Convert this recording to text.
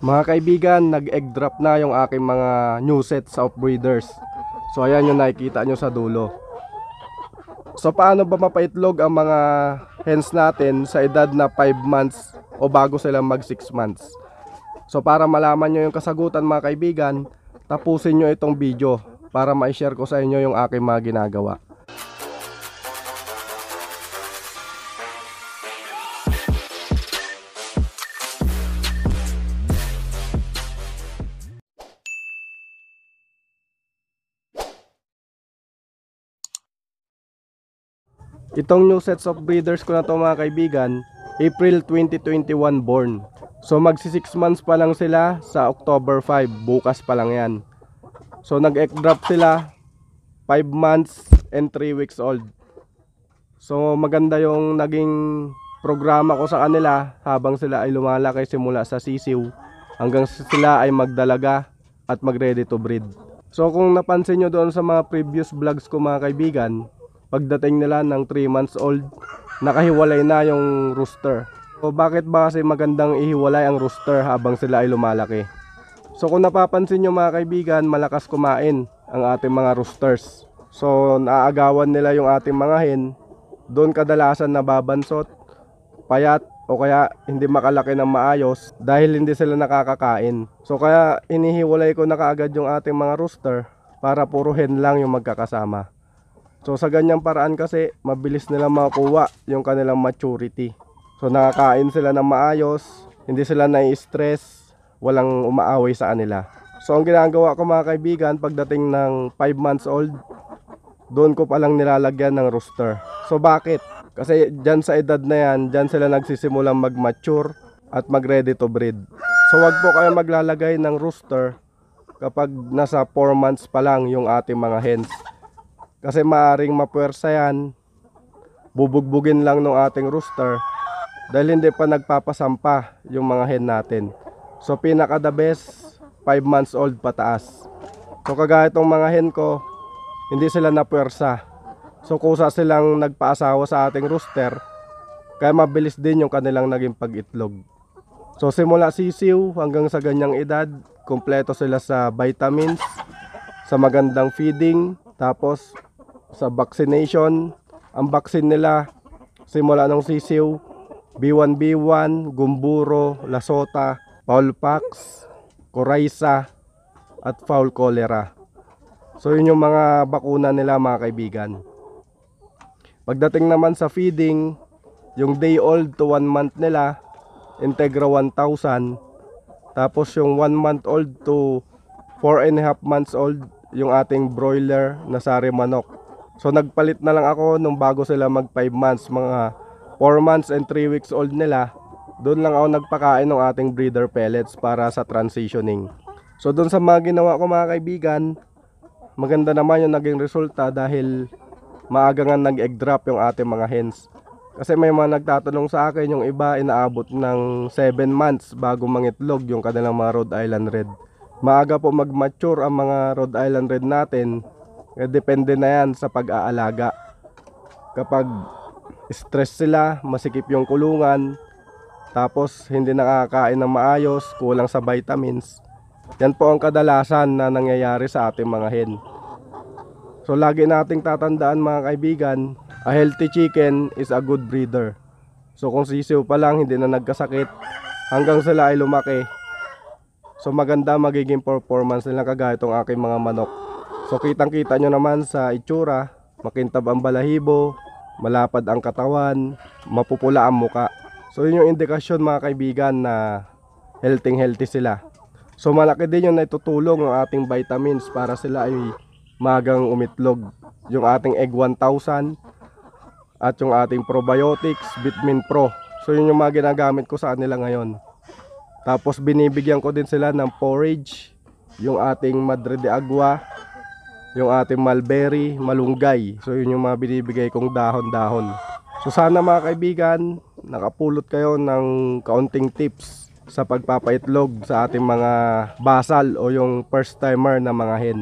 Mga kaibigan, nag-egg drop na yung aking mga new sets of breeders. So ayan yung nakikita nyo sa dulo. So paano ba mapaitlog ang mga hens natin sa edad na 5 months o bago sila mag 6 months? So para malaman nyo yung kasagutan mga kaibigan, tapusin nyo itong video para ma-share ko sa inyo yung aking mga ginagawa. Itong new sets of breeders ko na to mga kaibigan, April 2021 born. So magsi 6 months pa lang sila sa October 5, bukas pa lang yan. So nag-egg drop sila 5 months and 3 weeks old. So maganda yung naging programa ko sa kanila habang sila ay lumalaki simula sa sisiw hanggang sila ay magdalaga at mag-ready to breed. So kung napansin nyo doon sa mga previous vlogs ko mga kaibigan, pagdating nila ng 3 months old, nakahiwalay na yung rooster. So bakit ba kasi magandang ihiwalay ang rooster habang sila ay lumalaki? So kung napapansin nyo mga kaibigan, malakas kumain ang ating mga roosters. So naaagawan nila yung ating mga hen, doon kadalasan nababansot, payat o kaya hindi makalaki ng maayos dahil hindi sila nakakakain. So kaya inihiwalay ko na kaagad yung ating mga rooster para puro hen lang yung magkakasama. So sa ganyang paraan kasi mabilis nila makuha yung kanilang maturity. So nakakain sila ng maayos, hindi sila nai-stress, walang umaaway sa kanila. So ang ginagawa ko mga kaibigan pagdating ng 5 months old, doon ko palang nilalagyan ng rooster. So bakit? Kasi dyan sa edad na yan, dyan sila nagsisimulang mag-mature at mag-ready to breed. So wag po kayo maglalagay ng rooster kapag nasa 4 months pa lang yung ating mga hens. Kasi maaring mapuwersa yan, bubugbugin lang ng ating rooster dahil hindi pa nagpapasampa yung mga hen natin. So pinaka the best, 5 months old pataas. So kagaya itong mga hen ko, hindi sila napuwersa. So kusa silang nagpaasawa sa ating rooster, kaya mabilis din yung kanilang naging pag-itlog. So simula sisiw hanggang sa ganyang edad, kumpleto sila sa vitamins, sa magandang feeding, tapos sa vaccination. Ang vaccine nila simula nung sisiw, B1B1, Gumburo, Lasota, Paulpax, Coryza, at Foul Cholera. So yun yung mga bakuna nila mga kaibigan. Pagdating naman sa feeding, yung day old to 1 month nila, Integra 1000. Tapos yung 1 month old to 4 and a half months old, yung ating broiler na sari manok. So nagpalit na lang ako nung bago sila mag 5 months, mga 4 months and 3 weeks old nila. Doon lang ako nagpakain ng ating breeder pellets para sa transitioning. So doon sa mga ginawa ko mga kaibigan, maganda naman yung naging resulta dahil maaga nga nag-egg drop yung ating mga hens. Kasi may mga nagtatanong sa akin yung iba inaabot ng 7 months bago mangitlog yung kanilang mga Rhode Island Red. Maaga po mag-mature ang mga Rhode Island Red natin. Eh, depende na yan sa pag-aalaga. Kapag stress sila, masikip yung kulungan, tapos hindi nakakain ng maayos, kulang sa vitamins. Yan po ang kadalasan na nangyayari sa ating mga hen. So lagi nating tatandaan mga kaibigan, a healthy chicken is a good breeder. So kung sisiw pa lang hindi na nagkasakit hanggang sila ay lumaki. So maganda magiging performance nila kagaya itong aking mga manok. So kitang kita nyo naman sa itsura, makintab ang balahibo, malapad ang katawan, mapupula ang muka. So yun yung indikasyon mga kaibigan na healthy healthy sila. So malaki din yung naitutulong ng ating vitamins para sila ay magang umitlog. Yung ating egg 1000 at yung ating probiotics, Vitamin Pro. So yun yung mga ginagamit ko sa kanila ngayon. Tapos binibigyan ko din sila ng porridge, yung ating Madre de Agua, yung ating mulberry, malunggay. So yun yung mga binibigay kong dahon-dahon. So sana mga kaibigan, nakapulot kayo ng kaunting tips sa pagpapaitlog sa ating mga basal o yung first timer na mga hen.